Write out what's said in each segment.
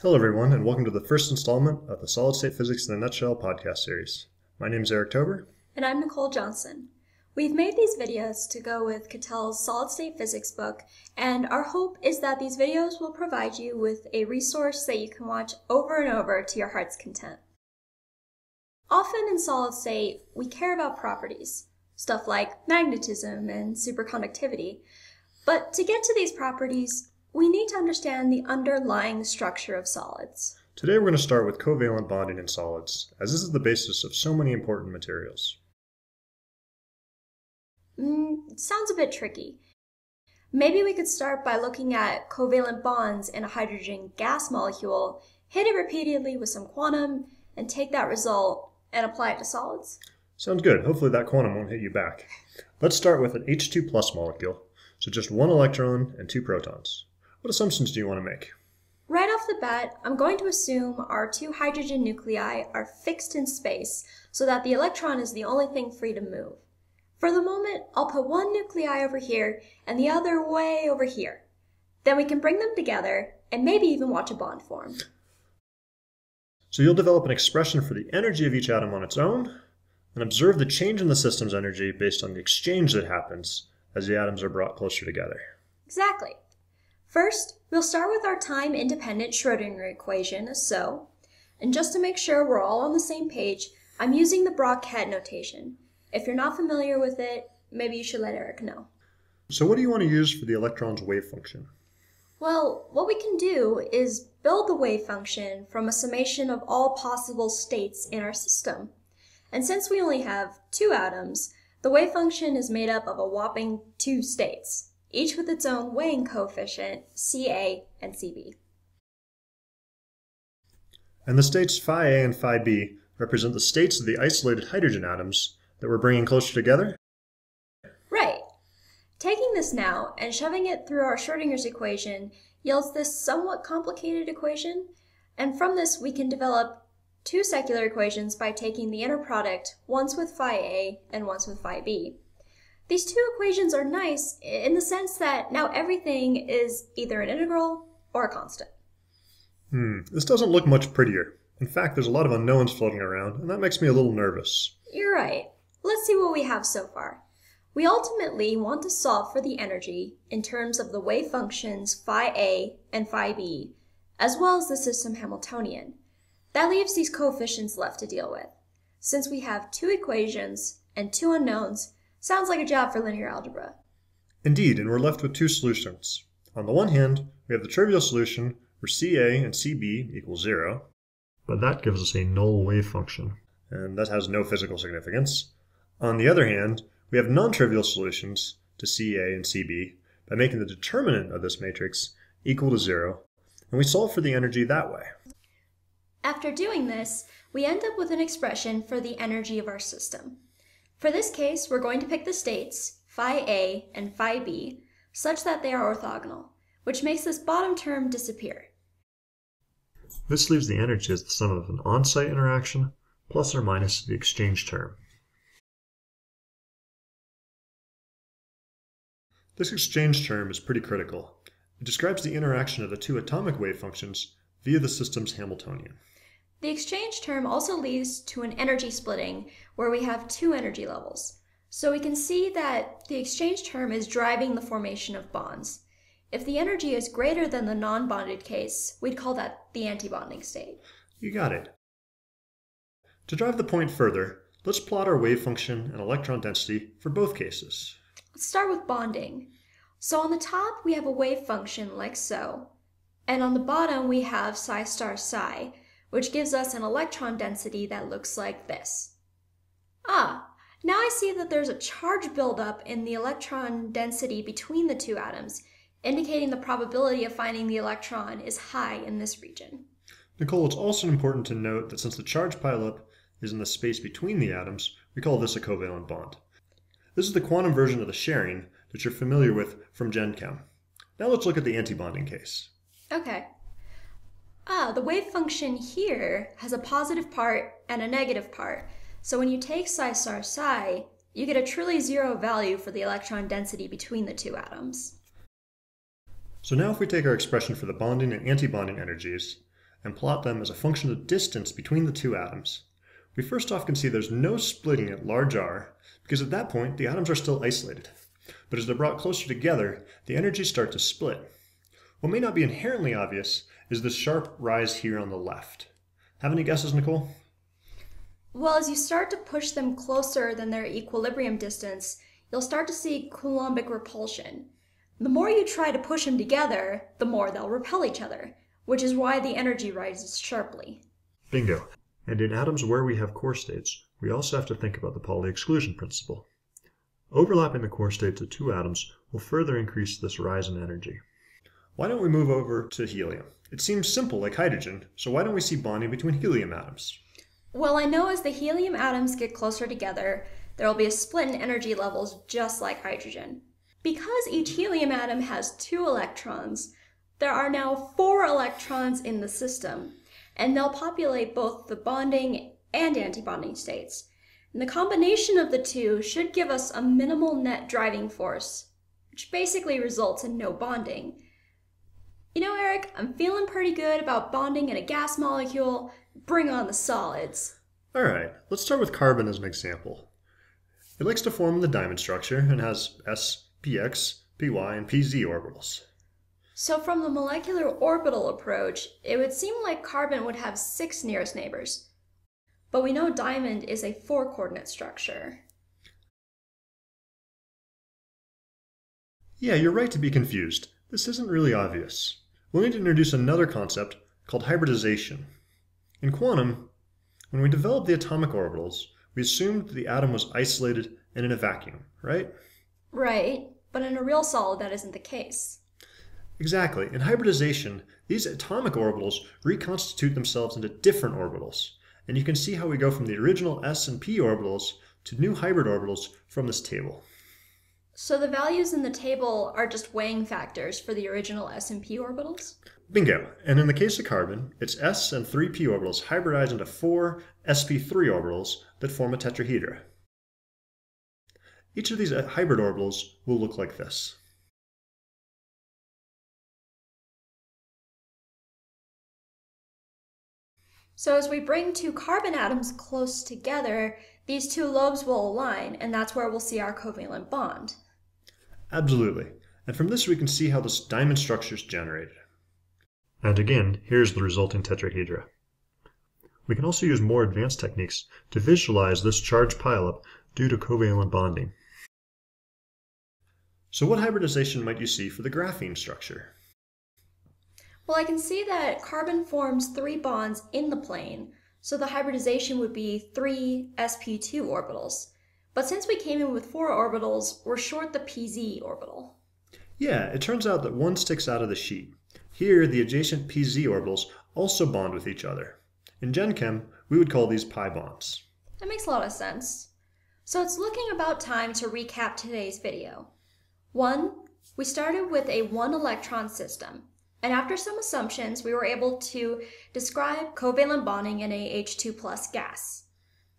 Hello, everyone, and welcome to the first installment of the Solid State Physics in a Nutshell podcast series. My name is Eric Toberer. And I'm Nicole Johnson. We've made these videos to go with Kittel's Solid State Physics book, and our hope is that these videos will provide you with a resource that you can watch over and over to your heart's content. Often in solid state, we care about properties, stuff like magnetism and superconductivity, but to get to these properties, we need to understand the underlying structure of solids. Today we're going to start with covalent bonding in solids, as this is the basis of so many important materials. Mm, sounds a bit tricky. Maybe we could start by looking at covalent bonds in a hydrogen gas molecule, hit it repeatedly with some quantum, and take that result and apply it to solids. Sounds good. Hopefully that quantum won't hit you back. Let's start with an H2 plus molecule, so just one electron and two protons. What assumptions do you want to make? Right off the bat, I'm going to assume our two hydrogen nuclei are fixed in space so that the electron is the only thing free to move. For the moment, I'll put one nuclei over here and the other way over here. Then we can bring them together and maybe even watch a bond form. So you'll develop an expression for the energy of each atom on its own and observe the change in the system's energy based on the exchange that happens as the atoms are brought closer together. Exactly. First, we'll start with our time-independent Schrodinger equation so. And just to make sure we're all on the same page, I'm using the Bra-Ket notation. If you're not familiar with it, maybe you should let Eric know. So what do you want to use for the electron's wave function? Well, what we can do is build the wave function from a summation of all possible states in our system. And since we only have two atoms, the wave function is made up of a whopping two states each with its own weighing coefficient, Ca and Cb. And the states phi A and phi B represent the states of the isolated hydrogen atoms that we're bringing closer together? Right. Taking this now and shoving it through our Schrodinger's equation yields this somewhat complicated equation, and from this we can develop two secular equations by taking the inner product once with phi A and once with phi B. These two equations are nice in the sense that now everything is either an integral or a constant. Hmm, this doesn't look much prettier. In fact, there's a lot of unknowns floating around, and that makes me a little nervous. You're right. Let's see what we have so far. We ultimately want to solve for the energy in terms of the wave functions phi a and phi b, as well as the system Hamiltonian. That leaves these coefficients left to deal with. Since we have two equations and two unknowns, Sounds like a job for linear algebra. Indeed, and we're left with two solutions. On the one hand, we have the trivial solution where Ca and Cb equal zero, but that gives us a null wave function, and that has no physical significance. On the other hand, we have non-trivial solutions to Ca and Cb by making the determinant of this matrix equal to zero, and we solve for the energy that way. After doing this, we end up with an expression for the energy of our system. For this case, we're going to pick the states, phi a and phi b, such that they are orthogonal, which makes this bottom term disappear. This leaves the energy as the sum of an on-site interaction plus or minus the exchange term. This exchange term is pretty critical. It describes the interaction of the two atomic wave functions via the system's Hamiltonian. The exchange term also leads to an energy splitting where we have two energy levels. So we can see that the exchange term is driving the formation of bonds. If the energy is greater than the non-bonded case, we'd call that the antibonding state. You got it. To drive the point further, let's plot our wave function and electron density for both cases. Let's start with bonding. So on the top, we have a wave function like so. And on the bottom, we have psi star psi, which gives us an electron density that looks like this. Ah, now I see that there's a charge buildup in the electron density between the two atoms, indicating the probability of finding the electron is high in this region. Nicole, it's also important to note that since the charge pileup is in the space between the atoms, we call this a covalent bond. This is the quantum version of the sharing that you're familiar with from Gen Chem. Now let's look at the antibonding case. Okay. Ah, the wave function here has a positive part and a negative part. So when you take psi star psi, you get a truly zero value for the electron density between the two atoms. So now if we take our expression for the bonding and antibonding energies, and plot them as a function of distance between the two atoms, we first off can see there's no splitting at large r, because at that point the atoms are still isolated. But as they're brought closer together, the energies start to split. What may not be inherently obvious is this sharp rise here on the left. Have any guesses, Nicole? Well, as you start to push them closer than their equilibrium distance, you'll start to see Coulombic repulsion. The more you try to push them together, the more they'll repel each other, which is why the energy rises sharply. Bingo. And in atoms where we have core states, we also have to think about the Pauli exclusion principle. Overlapping the core states of two atoms will further increase this rise in energy. Why don't we move over to helium? It seems simple like hydrogen, so why don't we see bonding between helium atoms? Well, I know as the helium atoms get closer together, there will be a split in energy levels just like hydrogen. Because each helium atom has two electrons, there are now four electrons in the system, and they'll populate both the bonding and antibonding states. And the combination of the two should give us a minimal net driving force, which basically results in no bonding. You know, Eric, I'm feeling pretty good about bonding in a gas molecule. Bring on the solids. All right, let's start with carbon as an example. It likes to form in the diamond structure and has s, px, py, and pz orbitals. So from the molecular orbital approach, it would seem like carbon would have six nearest neighbors. But we know diamond is a four-coordinate structure. Yeah, you're right to be confused. This isn't really obvious. We'll need to introduce another concept called hybridization. In quantum, when we developed the atomic orbitals, we assumed the atom was isolated and in a vacuum, right? Right, but in a real solid that isn't the case. Exactly. In hybridization, these atomic orbitals reconstitute themselves into different orbitals. And you can see how we go from the original s and p orbitals to new hybrid orbitals from this table. So the values in the table are just weighing factors for the original s and p orbitals? Bingo. And in the case of carbon, its s and 3p orbitals hybridize into four sp3 orbitals that form a tetrahedra. Each of these uh, hybrid orbitals will look like this. So as we bring two carbon atoms close together, these two lobes will align, and that's where we'll see our covalent bond. Absolutely. And from this we can see how this diamond structure is generated. And again, here's the resulting tetrahedra. We can also use more advanced techniques to visualize this charge pileup due to covalent bonding. So what hybridization might you see for the graphene structure? Well, I can see that carbon forms three bonds in the plane, so the hybridization would be three sp2 orbitals. But since we came in with four orbitals, we're short the pz orbital. Yeah, it turns out that one sticks out of the sheet. Here, the adjacent pz orbitals also bond with each other. In GenChem, we would call these pi bonds. That makes a lot of sense. So it's looking about time to recap today's video. One, we started with a one electron system. And after some assumptions, we were able to describe covalent bonding in a H2 plus gas.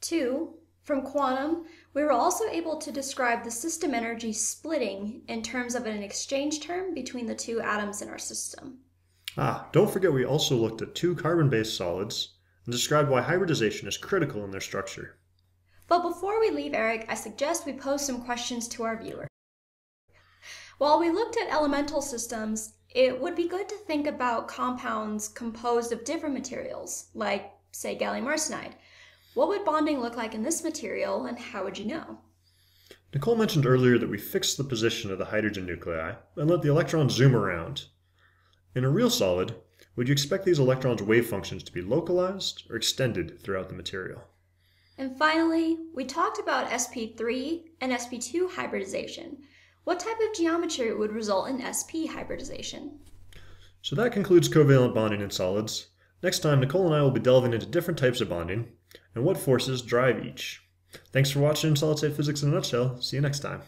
Two, from quantum, we were also able to describe the system energy splitting in terms of an exchange term between the two atoms in our system. Ah, don't forget we also looked at two carbon-based solids and described why hybridization is critical in their structure. But before we leave, Eric, I suggest we pose some questions to our viewer. While we looked at elemental systems, it would be good to think about compounds composed of different materials, like, say, gallium arsenide. What would bonding look like in this material, and how would you know? Nicole mentioned earlier that we fixed the position of the hydrogen nuclei and let the electrons zoom around. In a real solid, would you expect these electrons' wave functions to be localized or extended throughout the material? And finally, we talked about sp3 and sp2 hybridization, what type of geometry would result in sp hybridization? So that concludes covalent bonding in solids. Next time, Nicole and I will be delving into different types of bonding and what forces drive each. Thanks for watching Solid State Physics in a Nutshell. See you next time.